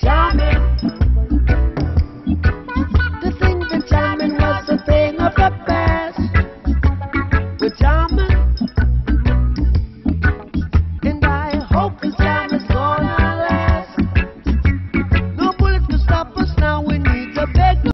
pajamas.